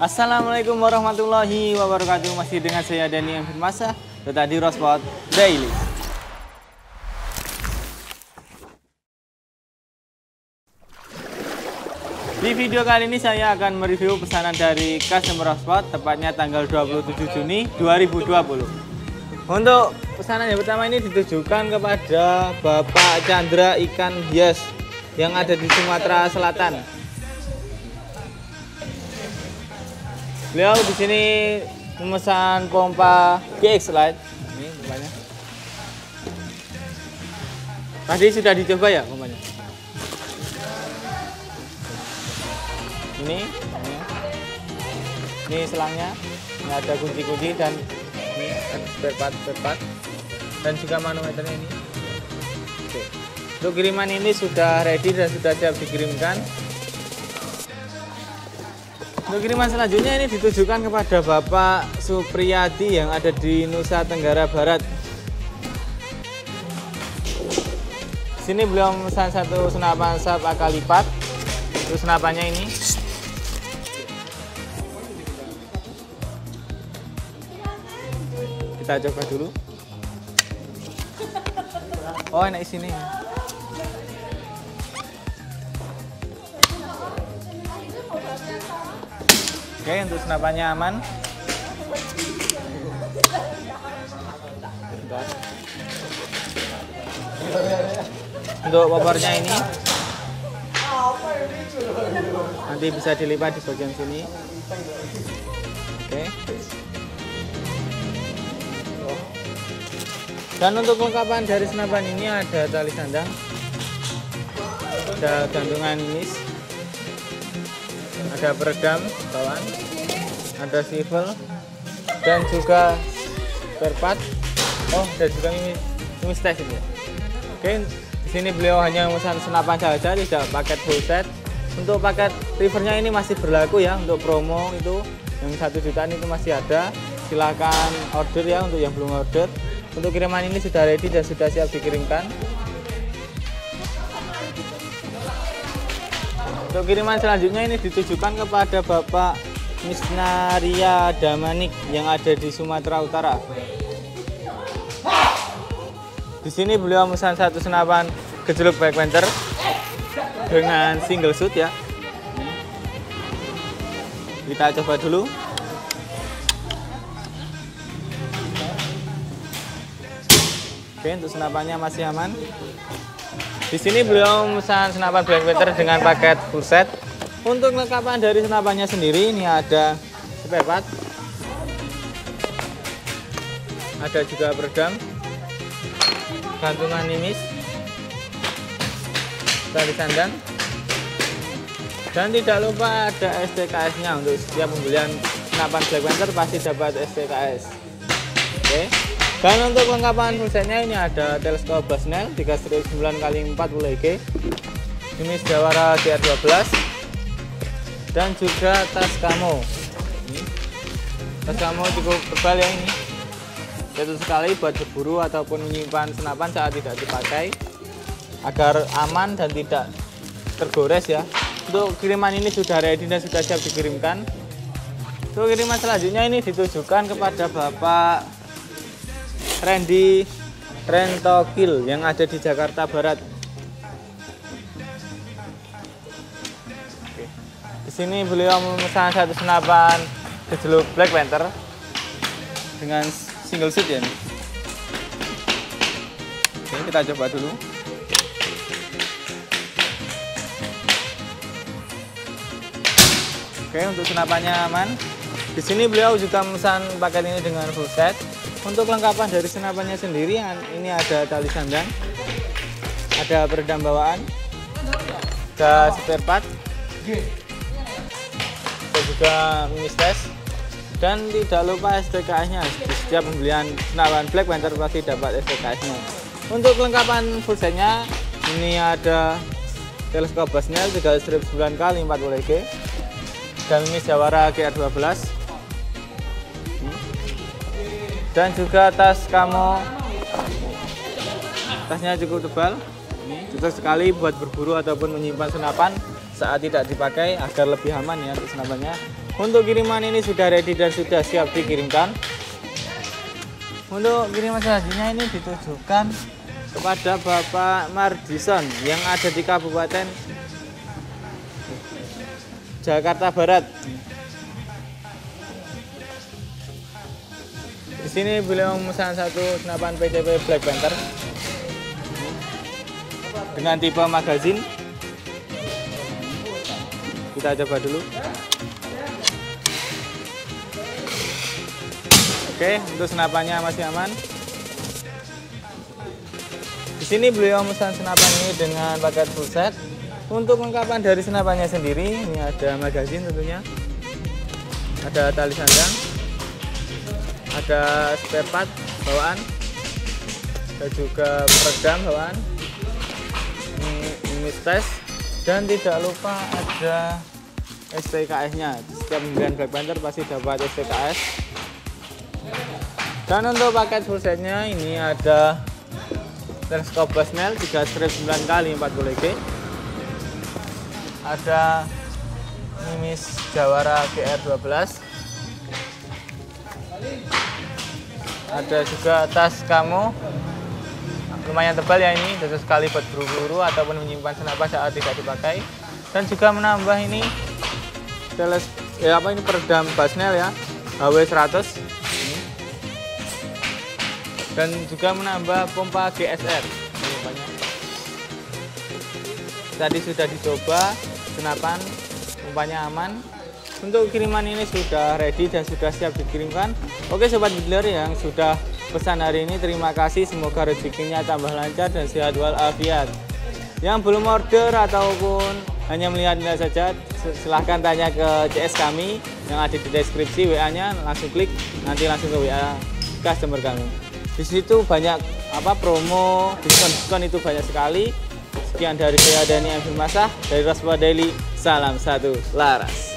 Assalamualaikum warahmatullahi wabarakatuh. Masih dengan saya Dani M. Firmasa Tetap di Rospot Daily. Di video kali ini saya akan mereview pesanan dari customer Rospot Tepatnya tanggal 27 Juni 2020 Untuk pesanan yang pertama ini ditujukan kepada Bapak Chandra Ikan Hias Yang ada di Sumatera Selatan Beliau di sini memesan pompa PX Lite. Ini pompanya. Tadi sudah dicoba ya pompanya? Ini, ini, ini selangnya. Ini ada kunci-kunci dan ini spare part, spare part. Dan juga manometernya ini. Oke. Untuk kiriman ini sudah ready dan sudah siap dikirimkan. Untuk kiriman selanjutnya ini ditujukan kepada Bapak Supriyadi yang ada di Nusa Tenggara Barat. Sini beliau memesan satu senapan sap akal lipat. Itu senapannya ini. Kita coba dulu. Oh, enak di Oke, untuk senapannya aman. Untuk popornya ini nanti bisa dilipat di bagian sini. Oke. Dan untuk kelengkapan dari senapan ini ada tali sandang, ada gantungan ini ada peredam bawaan, ada swivel dan juga part. Oh, dan juga ini ini tes ini. Oke, di sini beliau hanya memesan senapan saja, tidak paket full set. Untuk paket rivernya ini masih berlaku ya untuk promo itu yang satu jutaan itu masih ada. Silakan order ya untuk yang belum order. Untuk kiriman ini sudah ready dan sudah siap dikirimkan. Untuk kiriman selanjutnya ini ditujukan kepada Bapak Misnaria Damanik yang ada di Sumatera Utara. Di sini beliau memesan satu senapan gejolak backpander dengan single shoot ya. Kita coba dulu. Oke, untuk senapannya masih aman. Di sini beliau memesan senapan Black Panther dengan paket full set. Untuk lengkapan dari senapannya sendiri ini ada spare part. Ada juga peredam. Gantungan nimis. Tali sandang. Dan tidak lupa ada STKS-nya untuk setiap pembelian senapan Black Panther pasti dapat STKS. Oke. Dan untuk kelengkapan fullsetnya ini ada teleskop Basnel 39 kali 40 EG, ini Jawara GR12, dan juga tas camo. Tas camo cukup tebal ya ini, Itu sekali buat berburu ataupun menyimpan senapan saat tidak dipakai, agar aman dan tidak tergores ya. Untuk kiriman ini sudah ready dan sudah siap dikirimkan. Untuk kiriman selanjutnya ini ditujukan kepada Bapak Randy Rentokil yang ada di Jakarta Barat. Di sini beliau memesan satu senapan kejeluk Black Panther dengan single shoot ya. Oke, kita coba dulu. Oke, untuk senapannya aman. Di sini beliau juga memesan paket ini dengan full set. Untuk kelengkapan dari senapannya sendiri, ini ada tali sandang, ada peredam bawaan, ada spare part, dan juga mistes, dan tidak lupa STKS-nya. Di setiap pembelian senapan Black Panther pasti dapat STKS-nya. Untuk kelengkapan full set-nya, ini ada teleskop Basnel 3 strip 9 kali 40 EG, dan ini Jawara GR12 dan juga tas kamu tasnya cukup tebal cocok sekali buat berburu ataupun menyimpan senapan saat tidak dipakai agar lebih aman ya untuk senapannya. Untuk kiriman ini sudah ready dan sudah siap dikirimkan. Untuk kiriman selanjutnya ini ditujukan kepada Bapak Mardison yang ada di Kabupaten Jakarta Barat. Sini beliau memesan satu senapan PCP Black Panther dengan tipe magazin. Kita coba dulu. Oke, untuk senapannya masih aman. Di sini beliau memesan senapan ini dengan paket full set. Untuk lengkapan dari senapannya sendiri, ini ada magazin tentunya, ada tali sandang, ada spare part bawaan, ada juga peredam bawaan, ini tes, dan tidak lupa ada STKS-nya. Setiap pembelian Black Panther pasti dapat STKS. Dan untuk paket full setnya ini ada teleskop Basnel 3 strip 9 kali 40 G. Ada Mimis Jawara GR12 ada juga tas kamu. Lumayan tebal ya ini cocok sekali buat buru-buru ataupun menyimpan senapan saat tidak dipakai. Dan juga menambah ini teles ya apa ini peredam Basnel ya HW100 dan juga menambah pompa GSR tadi sudah dicoba senapan pompanya aman untuk kiriman ini sudah ready dan sudah siap dikirimkan. Oke sobat dealer yang sudah pesan hari ini terima kasih. Semoga rezekinya tambah lancar dan sehat walafiat. Yang belum order ataupun hanya melihat-lihat saja silahkan tanya ke CS kami yang ada di deskripsi WA nya langsung klik nanti langsung ke WA customer kami. Di situ banyak apa promo diskon-diskon itu banyak sekali. Sekian dari saya Dani Amir Masah dari Raswa Daily. Salam satu laras